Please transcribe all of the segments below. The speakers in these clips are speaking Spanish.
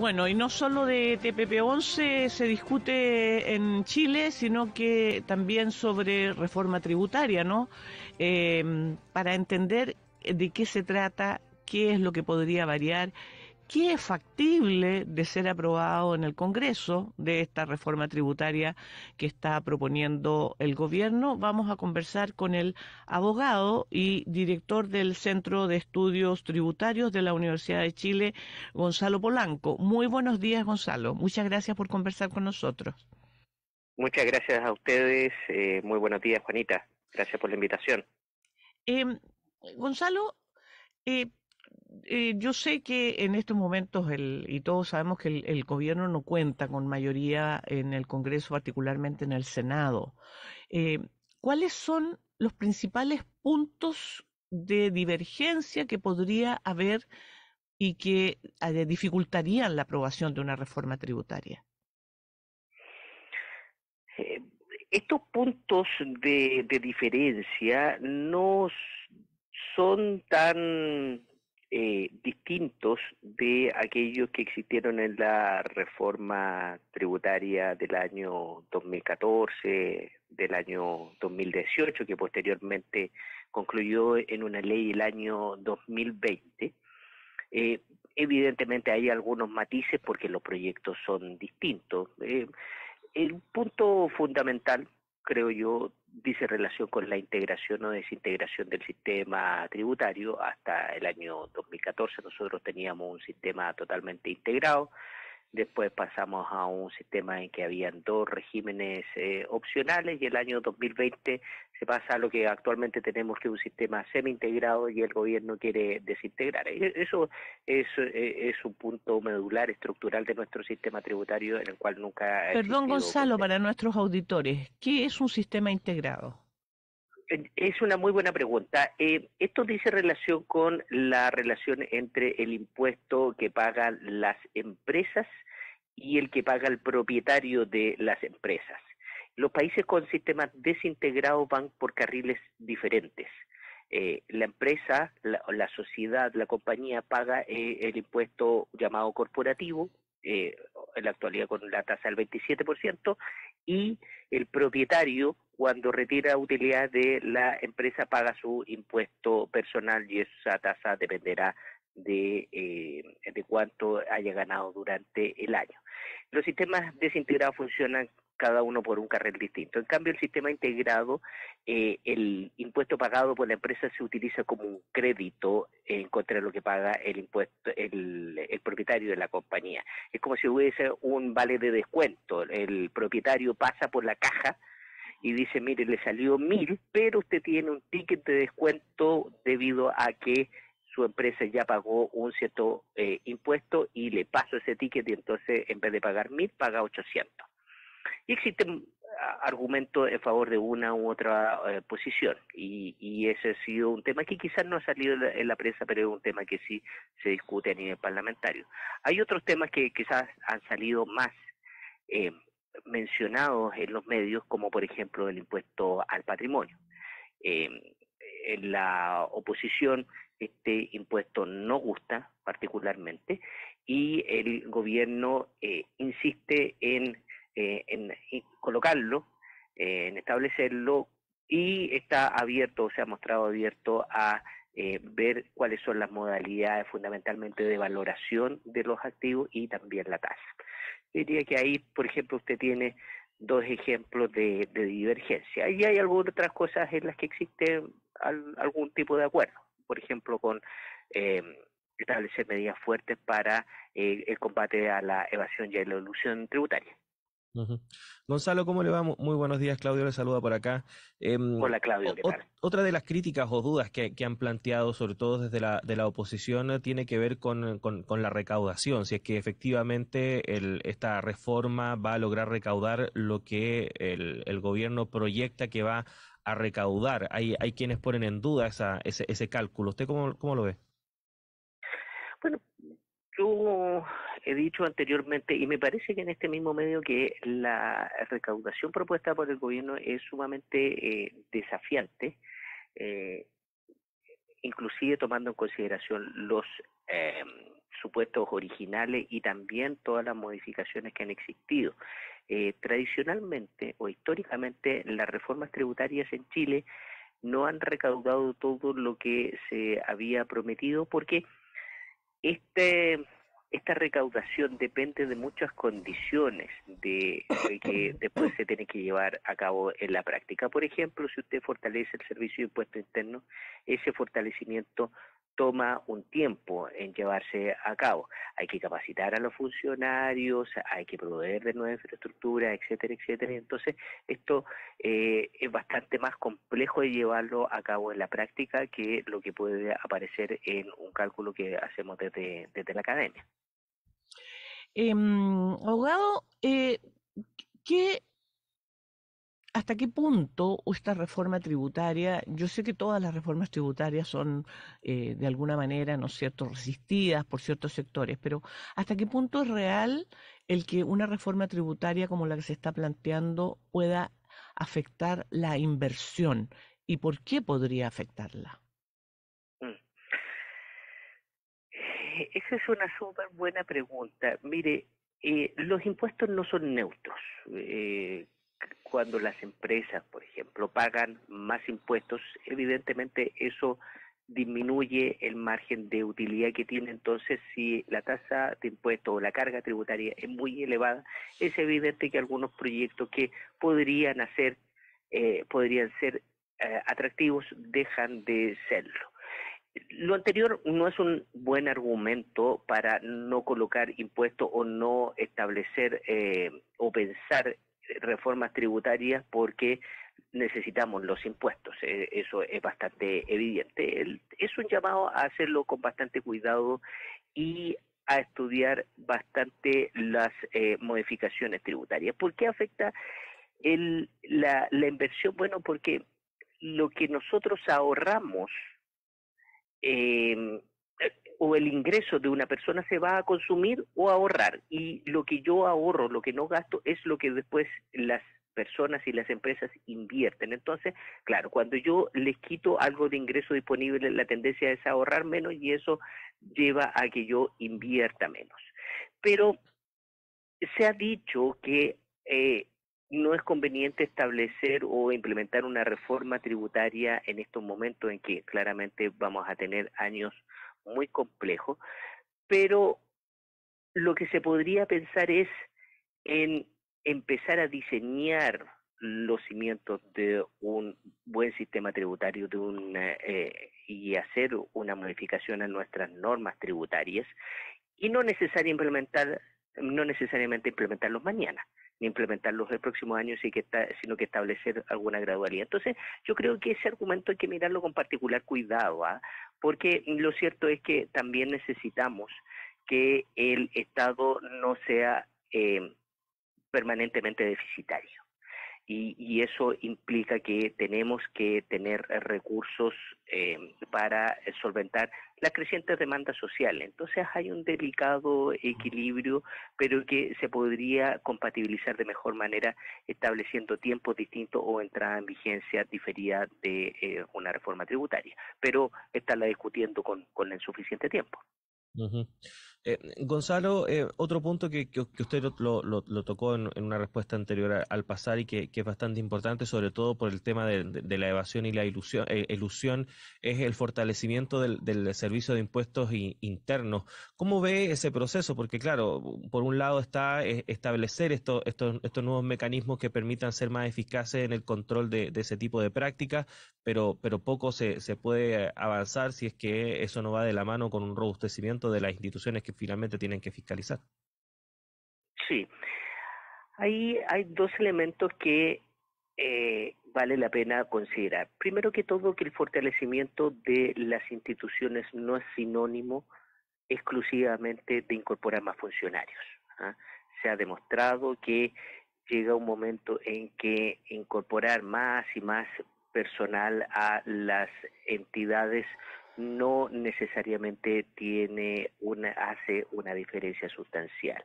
Bueno, y no solo de TPP-11 se discute en Chile, sino que también sobre reforma tributaria, ¿no? Eh, para entender de qué se trata, qué es lo que podría variar qué es factible de ser aprobado en el Congreso de esta reforma tributaria que está proponiendo el gobierno. Vamos a conversar con el abogado y director del Centro de Estudios Tributarios de la Universidad de Chile, Gonzalo Polanco. Muy buenos días, Gonzalo. Muchas gracias por conversar con nosotros. Muchas gracias a ustedes. Eh, muy buenos días, Juanita. Gracias por la invitación. Em, Gonzalo, eh, eh, yo sé que en estos momentos, el, y todos sabemos que el, gobierno no cuenta con mayoría en el Congreso, particularmente en el Senado. Eh, ¿Cuáles son los principales puntos de divergencia que podría haber y que eh, dificultarían la aprobación de una reforma tributaria? estos puntos de diferencia no son tan eh, distintos de aquellos que existieron en la reforma tributaria del año 2014, del año 2018, que posteriormente concluyó en una ley el año 2020. Eh, evidentemente hay algunos matices porque los proyectos son distintos. Eh, el punto fundamental, creo yo, dice relación con la integración o desintegración del sistema tributario. Hasta el año 2014 nosotros teníamos un sistema totalmente integrado Después pasamos a un sistema en que habían dos regímenes eh, opcionales y el año 2020 se pasa a lo que actualmente tenemos que es un sistema semi-integrado y el gobierno quiere desintegrar. E, eso es, e, es un punto medular estructural de nuestro sistema tributario en el cual nunca... Perdón Gonzalo, para nuestros auditores, ¿qué es un sistema integrado? Es una muy buena pregunta. Eh, esto dice relación con la relación entre el impuesto que pagan las empresas y el que paga el propietario de las empresas. Los países con sistemas desintegrados van por carriles diferentes. Eh, la empresa, la, sociedad, la compañía paga eh, el impuesto llamado corporativo, en la actualidad con la tasa del 27%, y el propietario cuando retira utilidad de la empresa paga su impuesto personal y esa tasa dependerá de, eh, de cuánto haya ganado durante el año. Los sistemas desintegrados funcionan cada uno por un carril distinto. En cambio, el sistema integrado, eh, el impuesto pagado por la empresa se utiliza como un crédito en contra de lo que paga el impuesto, el, el propietario de la compañía. Es como si hubiese un vale de descuento. El propietario pasa por la caja y dice, mire, le salió mil, pero usted tiene un ticket de descuento debido a que su empresa ya pagó un cierto eh, impuesto y le paso ese ticket y entonces en vez de pagar mil, paga 800. Y existen argumentos en favor de una u otra eh, posición y, y, ese ha sido un tema que quizás no ha salido en la, prensa, pero es un tema que sí se discute a nivel parlamentario. Hay otros temas que quizás han salido más eh, mencionados en los medios, como por ejemplo el impuesto al patrimonio. Eh, en la oposición este impuesto no gusta particularmente y el gobierno eh, insiste en, eh, en, colocarlo, en establecerlo y está abierto, se ha mostrado abierto a ver cuáles son las modalidades fundamentalmente de valoración de los activos y también la tasa diría que ahí, por ejemplo, usted tiene dos ejemplos de, divergencia. Y hay algunas otras cosas en las que existe algún tipo de acuerdo, por ejemplo, con eh, establecer medidas fuertes para eh, el combate a la evasión y a la ilusión tributaria. Gonzalo, ¿cómo le va? Muy buenos días, Claudio le saluda por acá. Em, Hola, Claudio, ¿qué tal? Otra de las críticas o dudas que, han planteado, sobre todo desde la, de la oposición, tiene que ver con, la recaudación, si es que efectivamente esta reforma va a lograr recaudar lo que el, gobierno proyecta que va a recaudar. Hay, hay quienes ponen en duda esa, ese, ese cálculo. ¿Usted cómo, cómo lo ve? Yo he dicho anteriormente, y me parece que en este mismo medio que la recaudación propuesta por el gobierno es sumamente eh, desafiante, eh, inclusive tomando en consideración los eh, supuestos originales y también todas las modificaciones que han existido. Eh, tradicionalmente o históricamente las reformas tributarias en Chile no han recaudado todo lo que se había prometido porque este esta recaudación depende de muchas condiciones de, que después se tiene que llevar a cabo en la práctica. Por ejemplo, si usted fortalece el servicio de impuesto interno, ese fortalecimiento toma un tiempo en llevarse a cabo. Hay que capacitar a los funcionarios, hay que proveer de nueva infraestructura, etcétera, etcétera. Entonces, esto eh, es bastante más complejo de llevarlo a cabo en la práctica que lo que puede aparecer en un cálculo que hacemos desde, la academia. Eh, abogado, eh, ¿qué ¿Hasta qué punto esta reforma tributaria, yo sé que todas las reformas tributarias son eh, de alguna manera, ¿no es cierto?, resistidas por ciertos sectores, pero ¿hasta qué punto es real el que una reforma tributaria como la que se está planteando pueda afectar la inversión y por qué podría afectarla? Mm. Esa es una súper buena pregunta. Mire, eh, los impuestos no son neutros. Eh, cuando las empresas, por ejemplo, pagan más impuestos, evidentemente eso disminuye el margen de utilidad que tiene. Entonces, si la tasa de impuestos o la carga tributaria es muy elevada, es evidente que algunos proyectos que podrían hacer, eh, podrían ser eh, atractivos, dejan de serlo. Lo anterior no es un buen argumento para no colocar impuestos o no establecer eh, o pensar reformas tributarias porque necesitamos los impuestos, eh, eso es bastante evidente. es un llamado a hacerlo con bastante cuidado y a estudiar bastante las eh, modificaciones tributarias. ¿Por qué afecta el, la, la inversión? Bueno, porque lo que nosotros ahorramos eh, o el ingreso de una persona se va a consumir o a ahorrar. Y lo que yo ahorro, lo que no gasto, es lo que después las personas y las empresas invierten. Entonces, claro, cuando yo les quito algo de ingreso disponible, la tendencia es ahorrar menos y eso lleva a que yo invierta menos. Pero se ha dicho que eh, no es conveniente establecer o implementar una reforma tributaria en estos momentos en que claramente vamos a tener años muy complejo, pero lo que se podría pensar es en empezar a diseñar los cimientos de un buen sistema tributario de un, eh, y hacer una modificación a nuestras normas tributarias y no necesaria implementar no necesariamente implementarlos mañana ni implementarlos el próximo año, sino que establecer alguna gradualidad. Entonces, yo creo que ese argumento hay que mirarlo con particular cuidado, ¿ah? porque lo cierto es que también necesitamos que el Estado no sea eh, permanentemente deficitario y, eso implica que tenemos que tener recursos eh, para solventar la creciente demanda social. Entonces hay un delicado equilibrio, pero que se podría compatibilizar de mejor manera estableciendo tiempos distintos o entrada en vigencia diferida de eh, una reforma tributaria. Pero estarla discutiendo con, con el suficiente tiempo. Eh, Gonzalo, eh, otro punto que, usted lo, tocó en, una respuesta anterior al pasar y que, es bastante importante, sobre todo por el tema de, la evasión y la ilusión, eh, es el fortalecimiento del, servicio de impuestos internos. ¿Cómo ve ese proceso? Porque claro, por un lado está establecer estos, nuevos mecanismos que permitan ser más eficaces en el control de, ese tipo de prácticas, pero, pero poco se, se puede avanzar si es que eso no va de la mano con un robustecimiento de las instituciones que finalmente tienen que fiscalizar. Sí, hay dos elementos que eh, vale la pena considerar. Primero que todo, que el fortalecimiento de las instituciones no es sinónimo exclusivamente de incorporar más funcionarios. ¿ah? Se ha demostrado que llega un momento en que incorporar más y más personal a las entidades no necesariamente tiene una, hace una diferencia sustancial.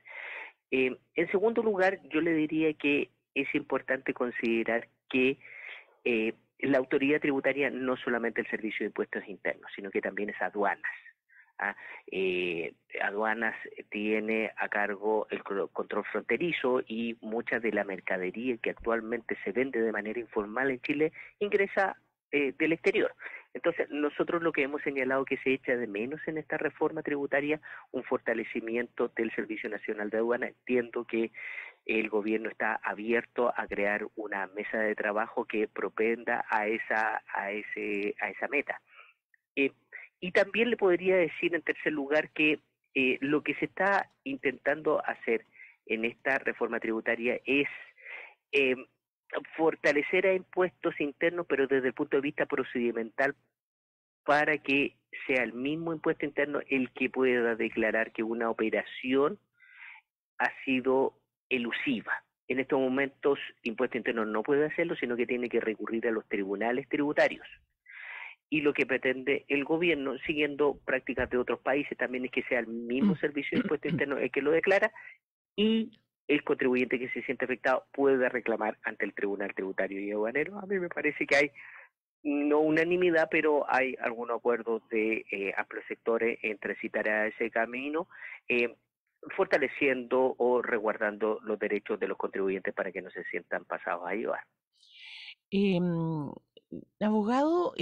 Eh, en segundo lugar, yo le diría que es importante considerar que eh, la autoridad tributaria no solamente el servicio de impuestos internos, sino que también es aduanas. ¿ah? Eh, aduanas tiene a cargo el control fronterizo y mucha de la mercadería que actualmente se vende de manera informal en Chile ingresa eh, del exterior. Entonces, nosotros lo que hemos señalado que se echa de menos en esta reforma tributaria, un fortalecimiento del Servicio Nacional de Aduana. Entiendo que el gobierno está abierto a crear una mesa de trabajo que propenda a esa, a ese, a esa meta. Eh, y también le podría decir, en tercer lugar, que eh, lo que se está intentando hacer en esta reforma tributaria es eh, fortalecer a impuestos internos, pero desde el punto de vista procedimental, para que sea el mismo impuesto interno el que pueda declarar que una operación ha sido elusiva. En estos momentos, impuesto interno no puede hacerlo, sino que tiene que recurrir a los tribunales tributarios y lo que pretende el gobierno, siguiendo prácticas de otros países, también es que sea el mismo mm. servicio de impuesto interno el que lo declara y el contribuyente que se siente afectado puede reclamar ante el Tribunal Tributario y Aduanero. A mí me parece que hay no unanimidad, pero hay algunos acuerdos de eh, amplios sectores en transitar a ese camino, eh, fortaleciendo o resguardando los derechos de los contribuyentes para que no se sientan pasados a llevar. Eh, abogado,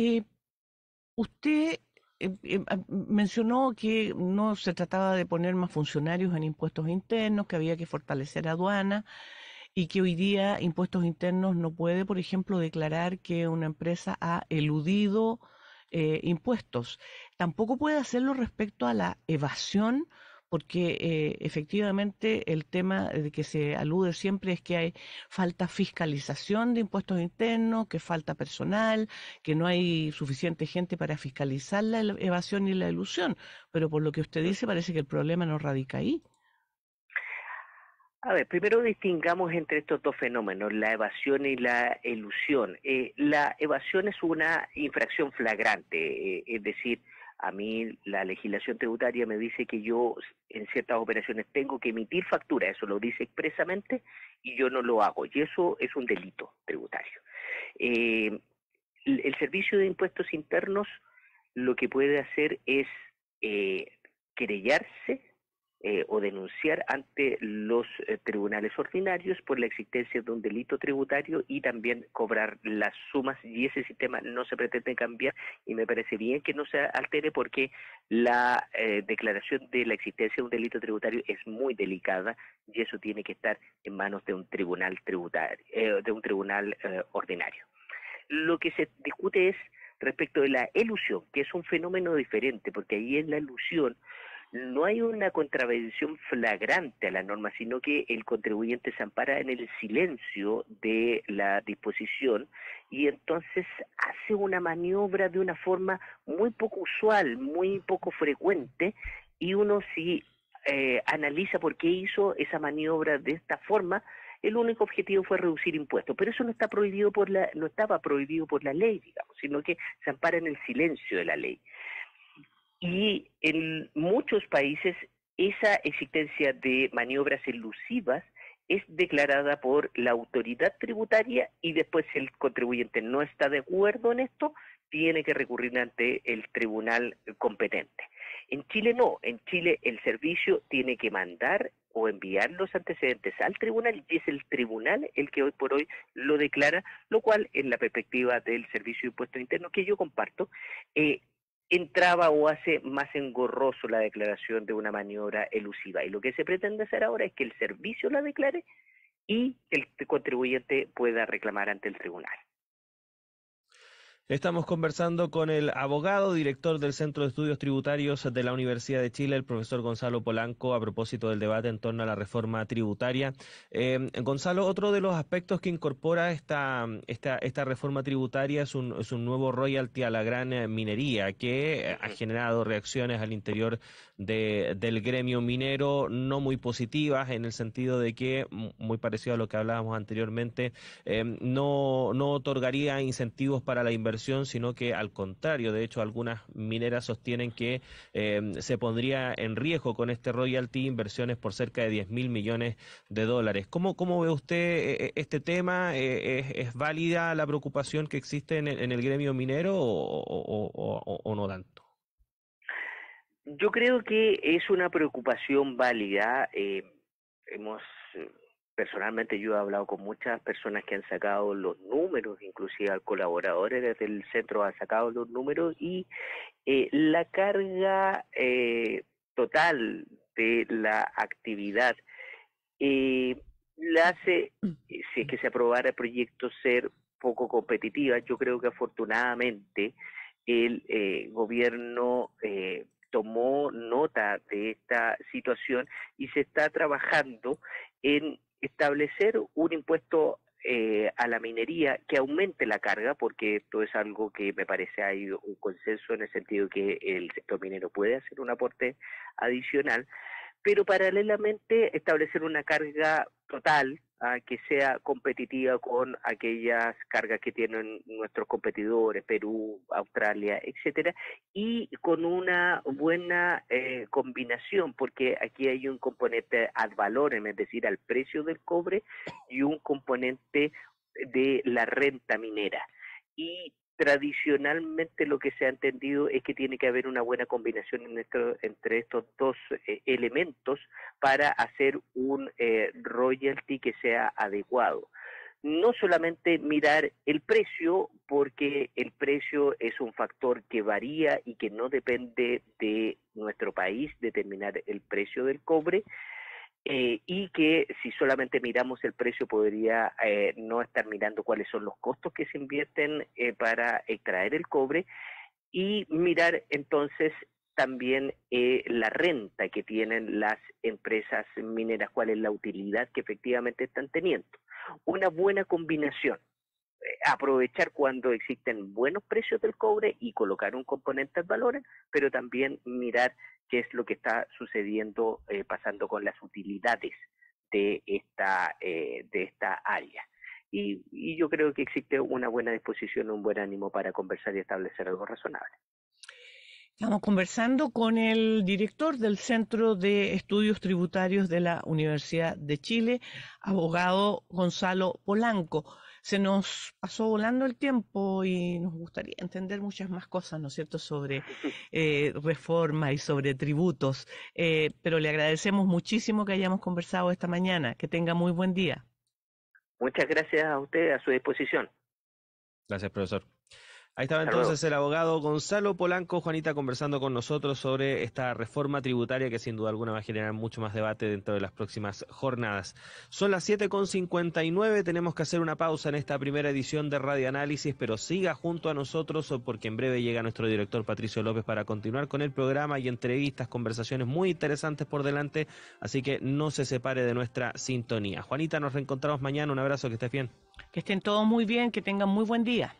Usted eh, eh, ah, mencionó que no se trataba de poner más funcionarios en impuestos internos, que había que fortalecer aduana y que hoy día impuestos internos no puede, por ejemplo, declarar que una empresa ha eludido eh, impuestos. Tampoco puede hacerlo respecto a la evasión porque eh, efectivamente el tema de que se alude siempre es que hay falta fiscalización de impuestos internos, que falta personal, que no hay suficiente gente para fiscalizar la evasión y la ilusión. Pero por lo que usted dice parece que el problema no radica ahí. A ver, primero distingamos entre estos dos fenómenos, la evasión y la ilusión. Eh, la evasión es una infracción flagrante, eh, es decir, a mí la legislación tributaria me dice que yo en ciertas operaciones tengo que emitir factura, eso lo dice expresamente, y yo no lo hago, y eso es un delito tributario. Eh, el Servicio de Impuestos Internos lo que puede hacer es eh, querellarse eh, o denunciar ante los eh, tribunales ordinarios por la existencia de un delito tributario y también cobrar las sumas y ese sistema no se pretende cambiar y me parece bien que no se altere porque la eh, declaración de la existencia de un delito tributario es muy delicada y eso tiene que estar en manos de un tribunal tributario, de un tribunal ordinario. Lo que se discute es respecto de la elusión, que es un fenómeno diferente, porque ahí en la ilusión no hay una contravención flagrante a la norma, sino que el contribuyente se ampara en el silencio de la disposición y entonces hace una maniobra de una forma muy poco usual, muy poco frecuente, y uno si eh, analiza por qué hizo esa maniobra de esta forma, el único objetivo fue reducir impuestos, pero eso no está prohibido por la, no estaba prohibido por la ley, digamos, sino que se ampara en el silencio de la ley. Y en muchos países esa existencia de maniobras elusivas es declarada por la autoridad tributaria y después si el contribuyente no está de acuerdo en esto, tiene que recurrir ante el tribunal competente. En Chile no, en Chile el servicio tiene que mandar o enviar los antecedentes al tribunal y es el tribunal el que hoy por hoy lo declara, lo cual en la perspectiva del Servicio de Impuestos Internos que yo comparto, eh, entraba o hace más engorroso la declaración de una maniobra elusiva. Y lo que se pretende hacer ahora es que el servicio la declare y el contribuyente pueda reclamar ante el tribunal. Estamos conversando con el abogado, director del Centro de Estudios Tributarios de la Universidad de Chile, el profesor Gonzalo Polanco, a propósito del debate en torno a la reforma tributaria. Eh, Gonzalo, otro de los aspectos que incorpora esta, esta, esta reforma tributaria es un, es un nuevo royalty a la gran eh, minería que ha generado reacciones al interior de, del gremio minero no muy positivas, en el sentido de que, muy parecido a lo que hablábamos anteriormente, eh, no, no otorgaría incentivos para la inversión sino que al contrario, de hecho, algunas mineras sostienen que em, se pondría en riesgo con este royalty inversiones por cerca de 10 mil millones de dólares. ¿Cómo, cómo ve usted eh, eh, este tema? Eh, ¿Es, válida la preocupación que existe en el, gremio minero o, no tanto? Yo creo que es una preocupación válida. Hemos personalmente yo he hablado con muchas personas que han sacado los números, inclusive colaboradores desde el centro han sacado los números y eh, la carga eh, total de la actividad eh, la hace, si es que se aprobara el proyecto, ser poco competitiva. Yo creo que afortunadamente el gobierno tomó nota de esta situación y se está trabajando en establecer un impuesto eh, a la minería que aumente la carga, porque esto es algo que me parece hay un consenso en el sentido que el sector minero puede hacer un aporte adicional, pero paralelamente establecer una carga total que sea competitiva con aquellas cargas que tienen nuestros competidores, Perú, Australia, etcétera, y con una buena eh, combinación, porque aquí hay un componente ad valorem, es decir, al precio del cobre, y un componente de la renta minera. Y tradicionalmente lo que se ha entendido es que tiene que haber una buena combinación entre estos dos eh, elementos para hacer un eh, royalty que sea adecuado. No solamente mirar el precio, porque el precio es un factor que varía y que no depende de nuestro país determinar el precio del cobre, eh, y que si solamente miramos el precio podría eh, no estar mirando cuáles son los costos que se invierten eh, para extraer el cobre y mirar entonces también la renta que tienen las empresas mineras, cuál es la utilidad que efectivamente están teniendo. Una buena combinación aprovechar cuando existen buenos precios del cobre y colocar un componente de valores, pero también mirar qué es lo que está sucediendo, eh, pasando con las utilidades de esta, eh, de esta área. Y, y yo creo que existe una buena disposición, un buen ánimo para conversar y establecer algo razonable. Estamos conversando con el director del Centro de Estudios Tributarios de la Universidad de Chile, abogado Gonzalo Polanco se nos pasó volando el tiempo y nos gustaría entender muchas más cosas, ¿no es cierto?, sobre eh, reforma y sobre tributos. Eh, pero le agradecemos muchísimo que hayamos conversado esta mañana. Que tenga muy buen día. Muchas gracias a usted, a su disposición. Gracias, profesor. Ahí estaba entonces el abogado Gonzalo Polanco, Juanita, conversando con nosotros sobre esta reforma tributaria que sin duda alguna va a generar mucho más debate dentro de las próximas jornadas. Son las 7.59, tenemos que hacer una pausa en esta primera edición de Radio Análisis, pero siga junto a nosotros porque en breve llega nuestro director Patricio López para continuar con el programa y entrevistas, conversaciones muy interesantes por delante, así que no se separe de nuestra sintonía. Juanita, nos reencontramos mañana, un abrazo, que estés bien. Que estén todos muy bien, que tengan muy buen día.